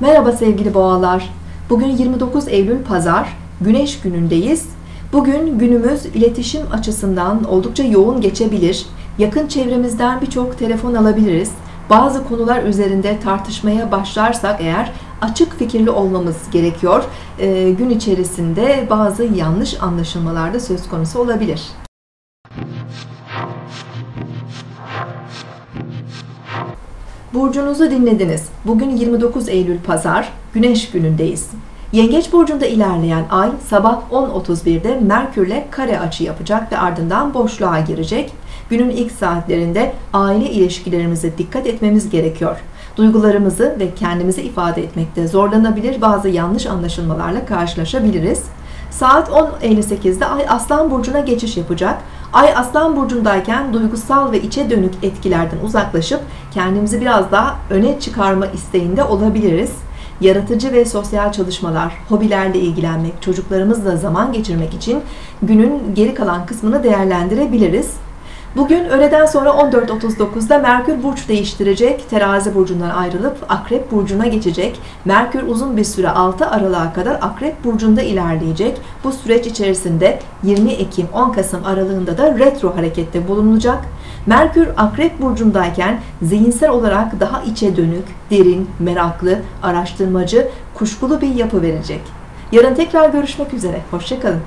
Merhaba sevgili boğalar. Bugün 29 Eylül Pazar, Güneş günündeyiz. Bugün günümüz iletişim açısından oldukça yoğun geçebilir. Yakın çevremizden birçok telefon alabiliriz. Bazı konular üzerinde tartışmaya başlarsak eğer açık fikirli olmamız gerekiyor. Ee, gün içerisinde bazı yanlış anlaşılmalar da söz konusu olabilir. Burcunuzu dinlediniz. Bugün 29 Eylül Pazar, Güneş günündeyiz. Yengeç burcunda ilerleyen ay sabah 10.31'de Merkürle kare açı yapacak ve ardından boşluğa girecek. Günün ilk saatlerinde aile ilişkilerimize dikkat etmemiz gerekiyor. Duygularımızı ve kendimizi ifade etmekte zorlanabilir, bazı yanlış anlaşılmalarla karşılaşabiliriz. Saat 10.58'de Ay Aslan Burcu'na geçiş yapacak. Ay Aslan Burcu'ndayken duygusal ve içe dönük etkilerden uzaklaşıp kendimizi biraz daha öne çıkarma isteğinde olabiliriz. Yaratıcı ve sosyal çalışmalar, hobilerle ilgilenmek, çocuklarımızla zaman geçirmek için günün geri kalan kısmını değerlendirebiliriz. Bugün öğleden sonra 14.39'da Merkür burç değiştirecek. Terazi burcundan ayrılıp Akrep burcuna geçecek. Merkür uzun bir süre 6 Aralık'a kadar Akrep burcunda ilerleyecek. Bu süreç içerisinde 20 Ekim 10 Kasım aralığında da retro harekette bulunacak. Merkür Akrep burcundayken zihinsel olarak daha içe dönük, derin, meraklı, araştırmacı, kuşkulu bir yapı verecek. Yarın tekrar görüşmek üzere. Hoşçakalın.